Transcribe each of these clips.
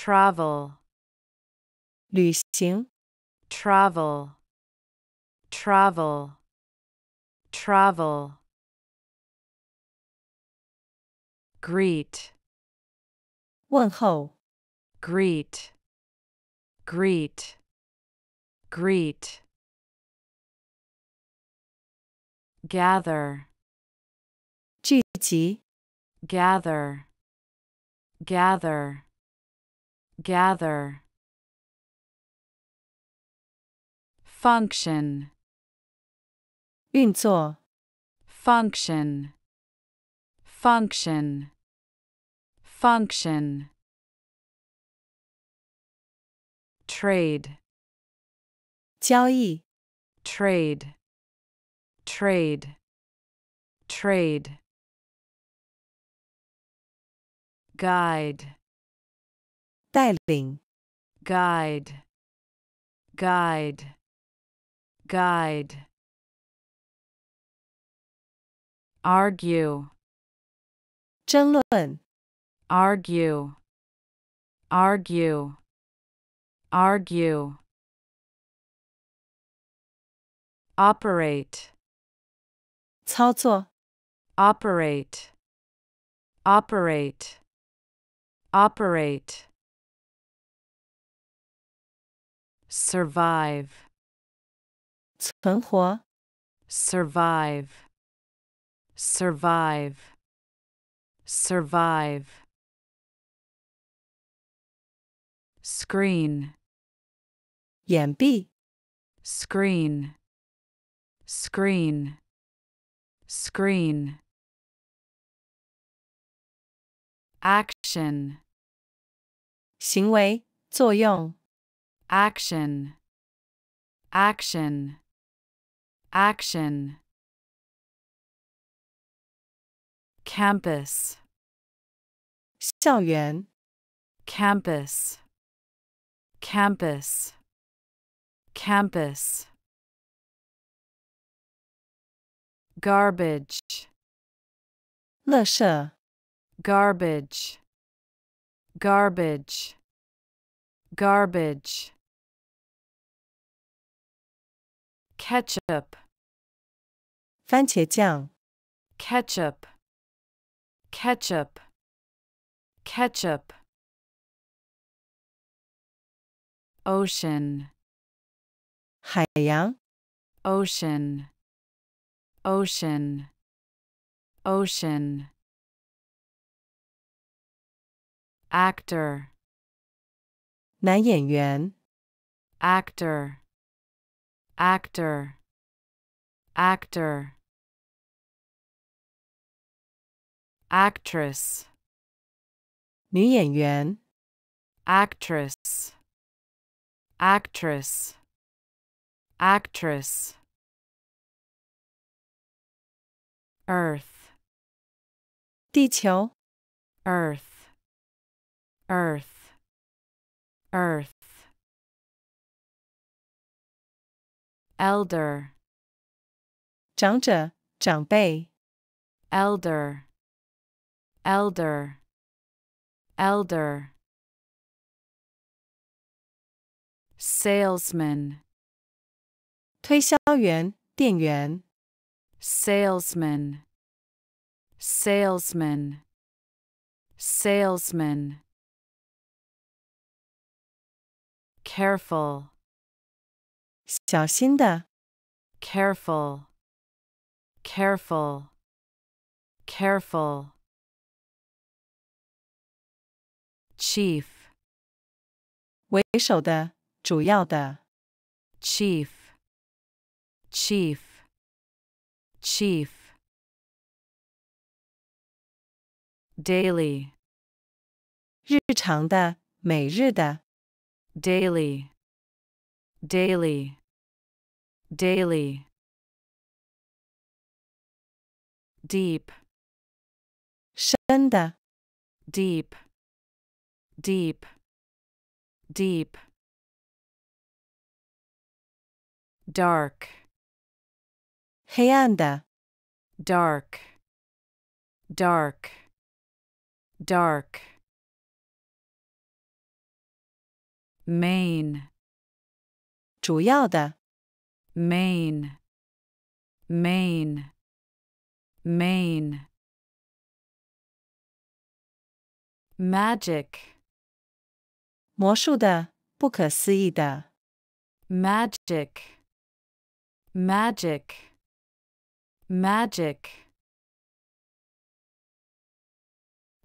travel, 旅行、 travel, travel, travel. Greet, 问候、 greet, greet, greet. Gather, 聚集、 gather, gather, gather. Function, 运作、 function, function, function. Trade, 交易、 trade, trade, trade. Guide, 带领、 guide, guide, guide. Argue, 争论、 argue, argue, argue. Operate, 操作、 operate, operate, operate. Survive, 存活、 survive, survive, survive. Screen, 掩蔽、 screen, screen, screen. Action, 行为、作用、 action, action, action. Campus, 校园、 campus, campus, campus. Garbage, 垃圾、 garbage, garbage, garbage. Ketchup, 番茄酱、 ketchup, ketchup, ketchup. Ocean, 海洋、 ocean, ocean, ocean. Actor, 男演员、 actor, actor, actor. Actress, 女演员、 actress, actress, actress. Earth, 地球、 earth, earth, earth. Elder, 长者、长辈、 elder, elder, elder. Salesman, 推销员、店员、 salesman, salesman, salesman. Careful, 小心的、 careful, careful, careful. Chief, 为首的、主要的、 chief, chief, chief. Daily, 日常的、每日的、 daily, daily, daily. Deep, 深的、 deep, deep, deep. Dark, 黑暗的、 dark, dark, dark. main, 主要的、 main, main, main. Magic, 魔术的、不可思议的、 magic, magic, magic.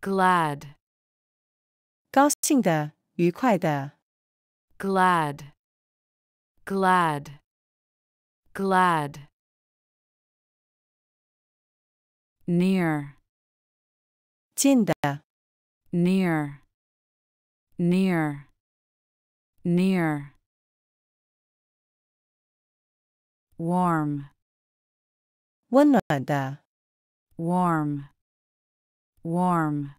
Glad, 高兴的、愉快的、 glad, glad, glad. Near. Tinda near. Near. Near. Warm. 원하다 warm. Warm.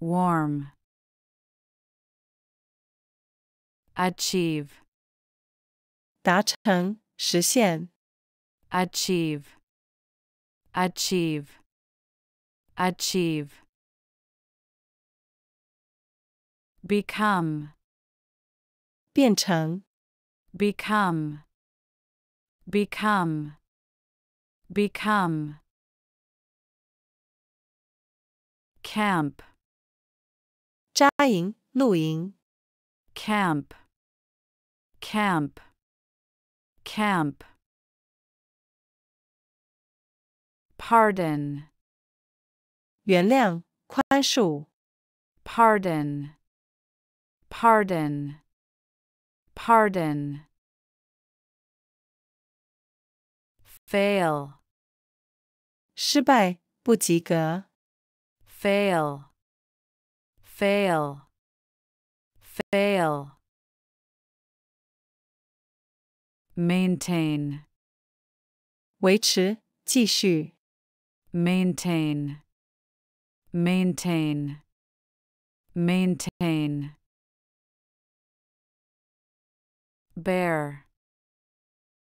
Warm. Achieve. 达成实现、 achieve, achieve, achieve. Become, 变成、 become, become, become. Camp, 扎营、露营、 camp, camp, camp. Pardon, 原谅、宽恕、 pardon, pardon, pardon. Fail, 失败、不及格、 fail, fail, fail. Maintain, 维持、继续、 maintain, maintain, maintain. Bear,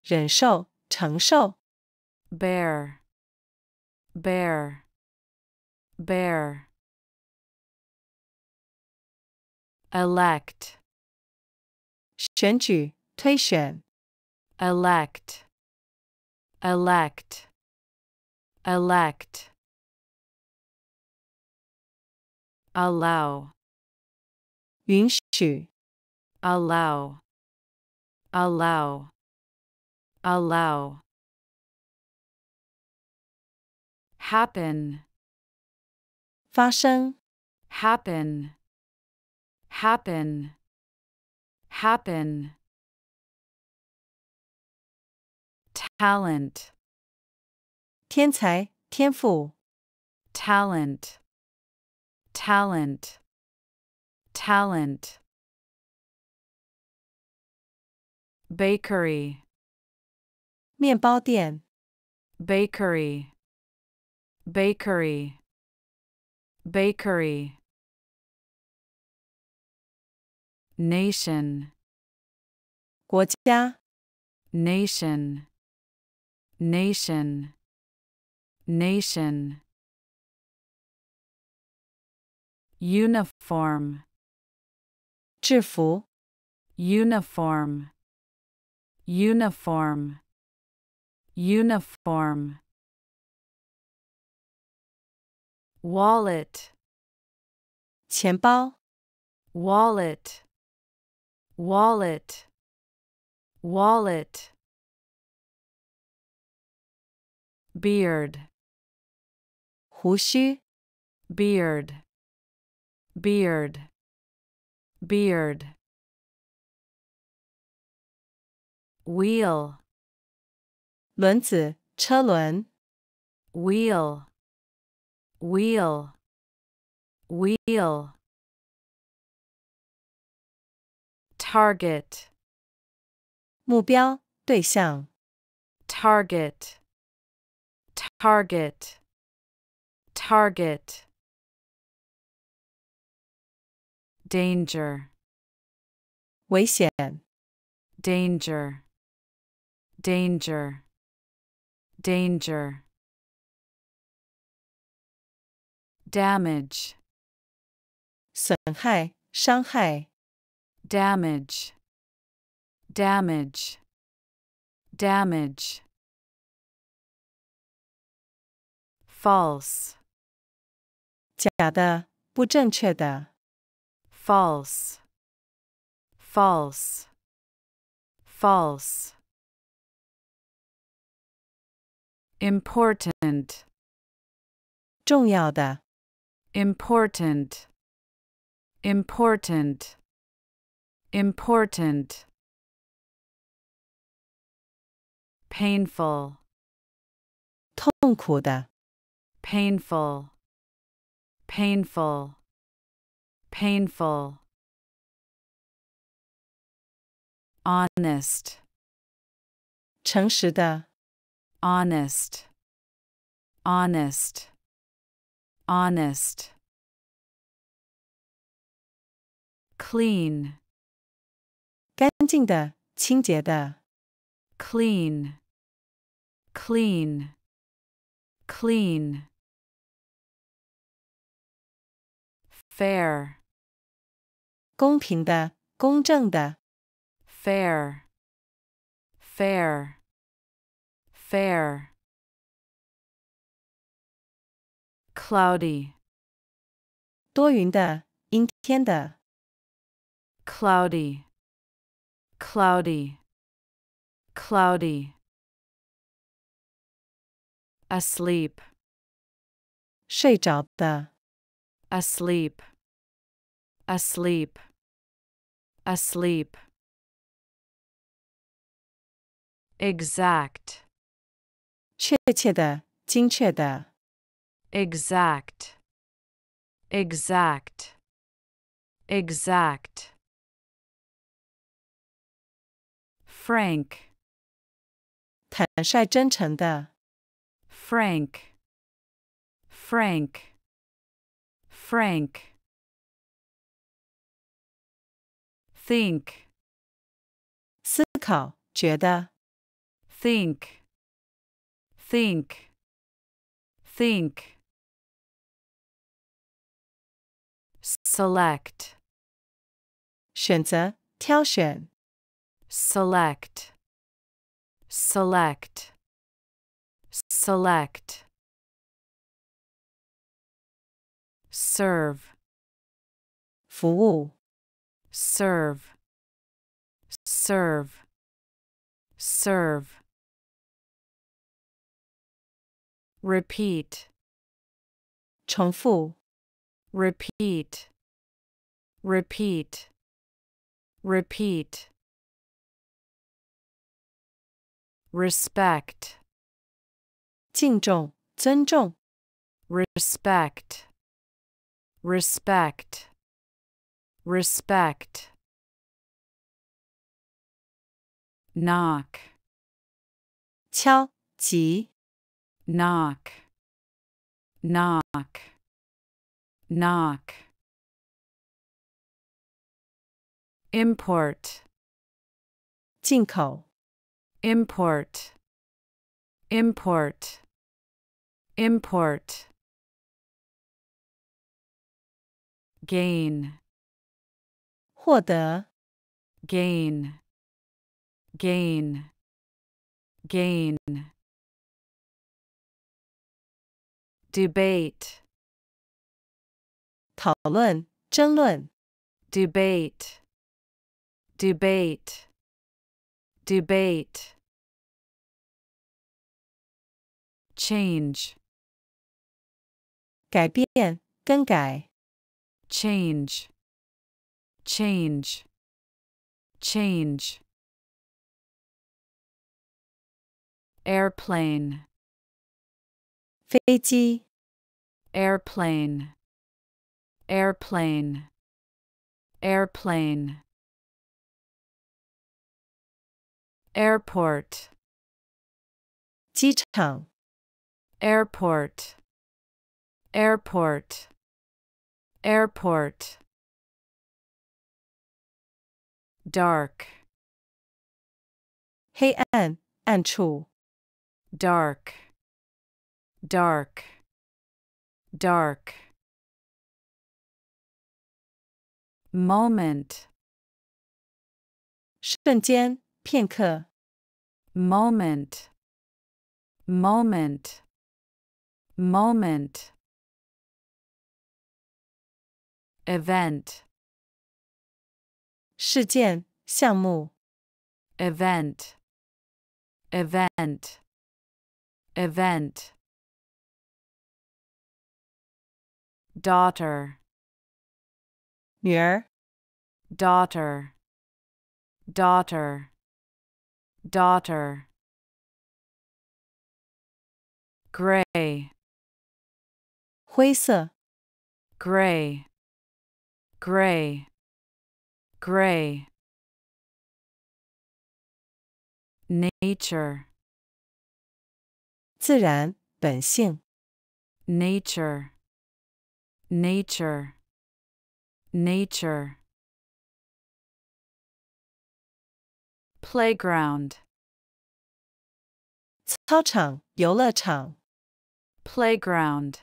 忍受、承受、 bear, bear, bear. Elect, 选举、推选、 elect, elect, elect. Allow, 允许、 allow, allow, allow. Happen, 发生、 happen, happen, happen. Talent, 天才、天赋、 talent, talent, talent. Bakery, 面包店、 bakery, bakery, bakery. Nation, 国家、 nation, nation, nation. Uniform, 制服、 uniform, uniform, uniform. Wallet, 钱包、 wallet, wallet, wallet. Beard, 胡须、 beard, beard, beard. Wheel, 轮子、车轮、 wheel, wheel, wheel. Target, 目标、对象、 target, target, target. Danger, 危险、 danger, danger, danger. Damage, 损害、伤害、 damage, damage, damage. False, 假的，不正确的。 false, false, false. Important, 重要的， important, important, important. Painful, 痛苦的， painful, painful, painful. Honest, 诚实的， honest, honest, honest. Clean, 干净的，清洁的， clean, clean, clean. Fair, 公平的，公正的， fair, fair, fair. Cloudy, 多云的，阴天的， cloudy, cloudy, cloudy. Asleep, 睡着的， asleep, asleep, asleep. Exact, 确切的，精确的， exact, exact, exact. Frank, 坦率真诚的， frank, frank, frank. Think, 思考，觉得， think, think, think. Select, 选择，挑选， select, select, select. Serve, 服务， serve, serve, serve. Repeat, 重复， repeat, repeat, repeat. Respect, 敬重，尊重， respect, respect, respect. Knock, 敲击， knock, knock, knock. Import, 进口， import, import, import. Gain, 获得， gain, gain, gain. Debate, 讨论，争论， debate, debate, debate. Change, 改变，更改， change, change, change. Airplane, 飞机， airplane, airplane, airplane. Airport, 机场， airport, airport, airport. Dark, 黑暗，暗处， dark, dark, dark. Moment, 瞬间，片刻。 moment, moment, moment. event, 事件、项目、 event, event, event. daughter, 女儿、 daughter, daughter, daughter. gray, 灰色、 gray, gray, gray. nature, 自然、本性、 nature, nature, nature. playground, 操场、游乐场、 playground,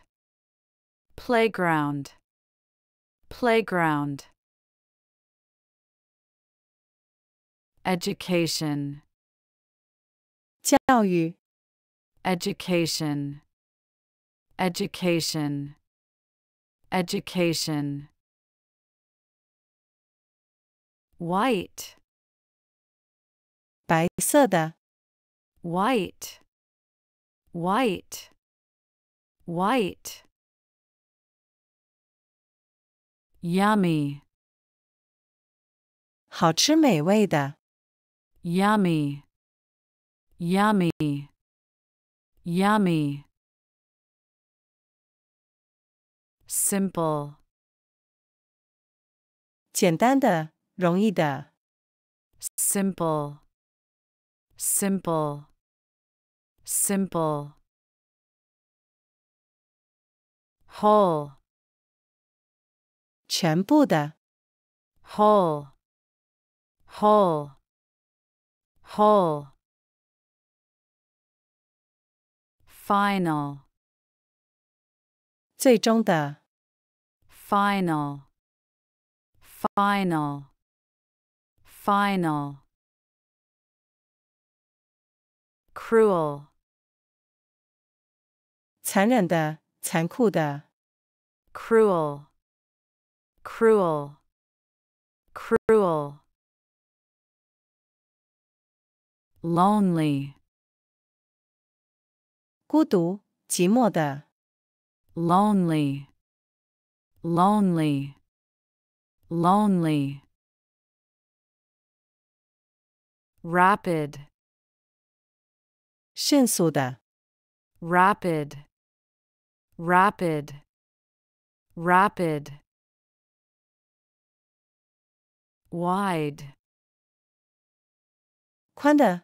playground, playground. education, 教育、 education, education, education. white, 白色的、 white, white, white. yummy, 好吃美味的、 yummy, yummy, yummy. simple, 简单的、容易的、 simple, simple, simple. whole, 全部的、 whole, whole, whole. final, 最终的、 final, final, final. cruel, 残忍的、残酷的、 cruel, cruel, cruel. lonely, 孤独、寂寞的、 lonely, lonely, lonely. rapid, 迅速的、 rapid, rapid, rapid. wide, 宽的、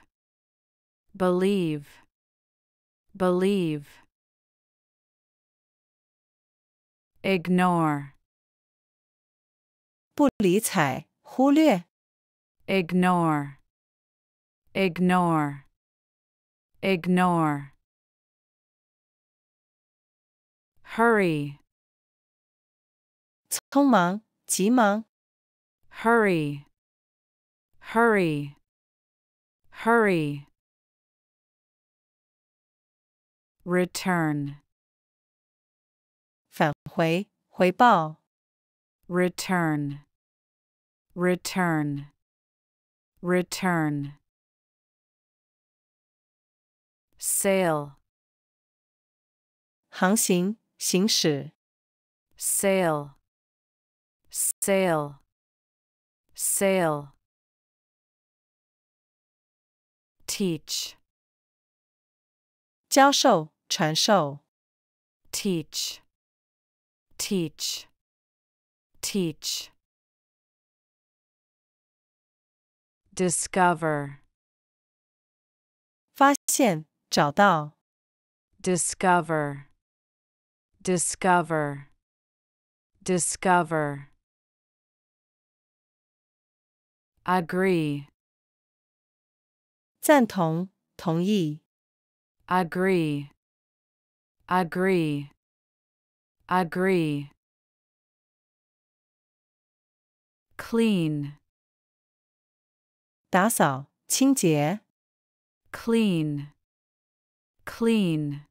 believe, believe. ignore, 不理睬、忽略、 ignore, ignore, ignore. hurry, 匆忙、急忙、 hurry, hurry, hurry. return, 返回、回报、 return, return, return. sail, 航行、行驶、 sail, sail, sail. teach, 教授、传授、 teach, teach, teach. discover, 发现，找到。 discover, discover, discover. Agree, 赞同，同意。 agree, agree, agree. Clean, 打扫，清洁。 clean, clean,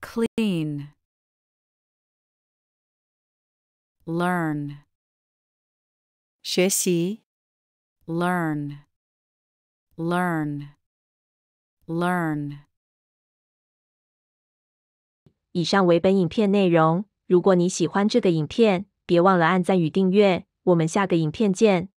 clean. Learn, 学习。 learn, learn, learn. 以上为本影片内容。如果你喜欢这个影片，别忘了按赞与订阅。我们下个影片见。